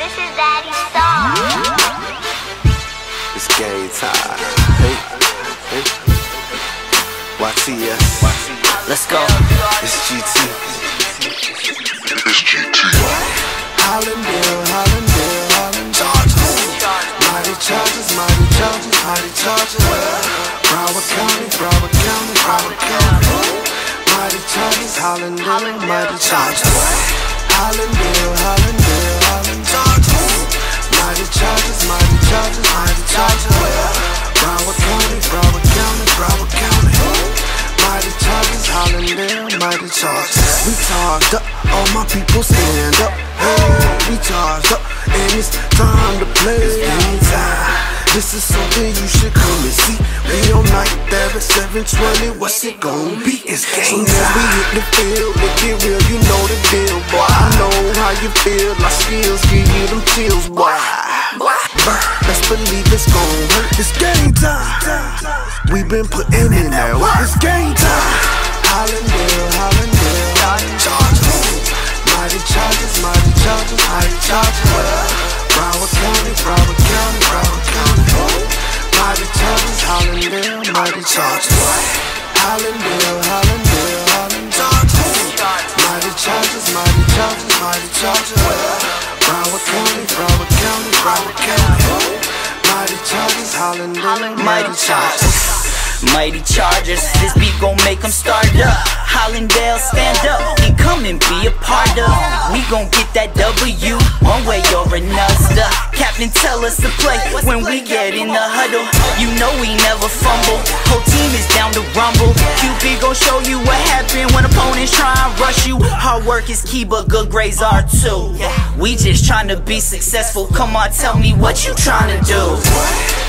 This is Daddy's song. It's game time. Hey, hey. YTS. Let's go. It's GT. It's GT. Hallandale, Hallandale, Hallandale. Mighty Chargers, mighty Chargers, mighty Chargers. Broward County, Broward County, Broward County. Mighty Chargers, Hallandale, mighty Chargers. Hallandale, Hallandale, Hallandale. Mighty Chargers, mighty Chargers, mighty Chargers. Broward County, Broward County, Broward County. Mighty Chargers, Hallandale, mighty Chargers. We charged up, all my people stand up. Hey, we charged up, and it's time to play. It's time. This is something you should come and see. We on night there at 720. What's it gon' be? It's game time. When we hit the field, it get real, you know the deal, boy. I know how you feel. My skills give you them chills, boy. We been putting in that work. It's game time. Hallandale, Hallandale, Chargers. Mighty Chargers, mighty Chargers, mighty Chargers. Broward County, Broward County, Broward County. Mighty Chargers, Hallandale, mighty Chargers. Hallandale, Hallandale, Hallandale. Mighty Chargers, mighty Chargers, mighty Chargers. Broward County, Broward County, Broward County. Mighty Chargers, Hallandale, Mighty Chargers. Mighty Chargers, this beat gon' make them start up. Hallandale, stand up and come and be a part of. We gon' get that W one way or another. Captain tell us to play when we get in the huddle. You know we never fumble. Whole team is down to rumble. QB gon' show you what happened when opponents try and rush you. Hard work is key, but good grades are too. We just tryna be successful. Come on, tell me what you tryna do.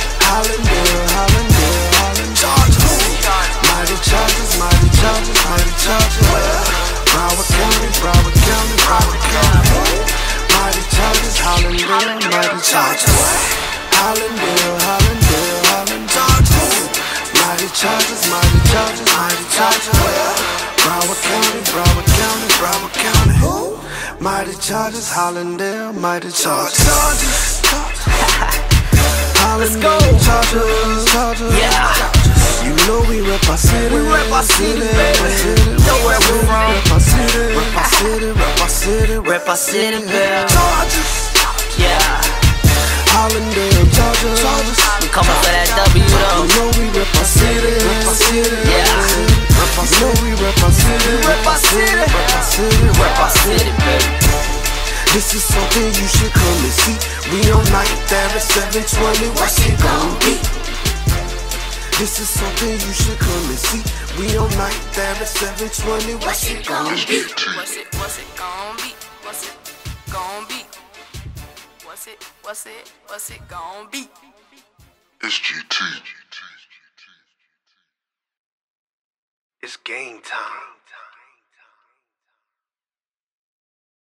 Mighty Chargers. Hallandale, Hallandale, Hallandale. Mighty Chargers, mighty Chargers, mighty Chargers. Broward County, Broward County, Broward County. Mighty Chargers, Hallandale, mighty Chargers. Let's go. Chargers, Chargers. Yeah. You know we rep our city. We rep our city, baby. Know where we from. Rep our city, rep our city, rep our city, Rep our city, baby. Chargers. Yeah. Hallandale, Chargers. Chargers. We coming for that W though. You know we rep our city, rep our city, Yeah. rep our city. You know we rep our city, Rep our city. rep our city, Rep our city, baby. This is something you should come and see. We on night there at 720. What's it gon' be? This is something you should come and see. We on night there at 720. What's it gon' be? What's it, what's it gon' be? What's it gon' be? What's it, what's it, what's it gon' be? It's GT. It's game time.